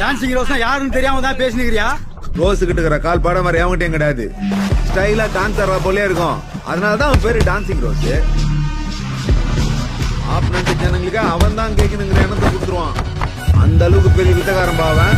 Dancing ரோஸ்னா யாருன்னு தெரியாம தான் பேசினுக்கிறியா? ரோஸ் கிட்ட இருக்கிற கால் பாடம் மாதிரி அவன்கிட்டயும் கிடையாது. ஸ்டைலா டான்ஸ் ஆடுற போலே இருக்கும். அதனால தான் அவன் பேரு டான்சிங் ரோஸ் ஆப்னன்ட் ஜனங்களுக்கு அவன் தான் கேட்கணுங்கிற எண்ணத்தை கொடுத்துருவான். அந்த அளவுக்கு பெரிய வித்தகாரம் பாவன்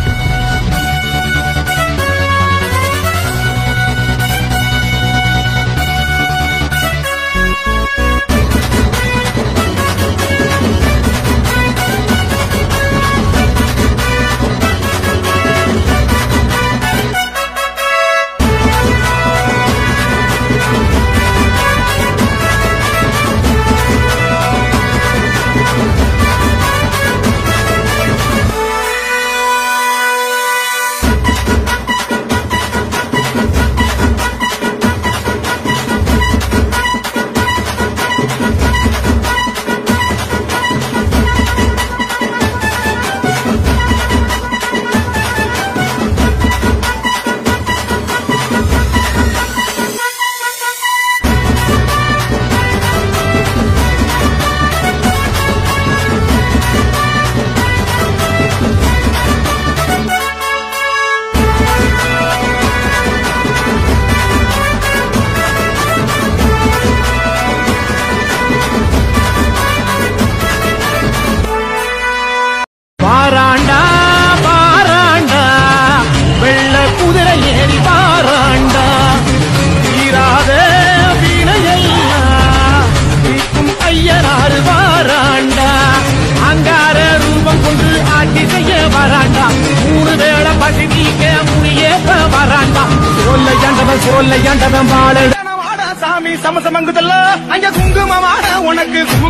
சொல்ல ஏண்டவன் ஏண்டவன் வாழ சாமி சமசமங்குதல்ல. அங்க குங்குமமான உனக்கு குங்கு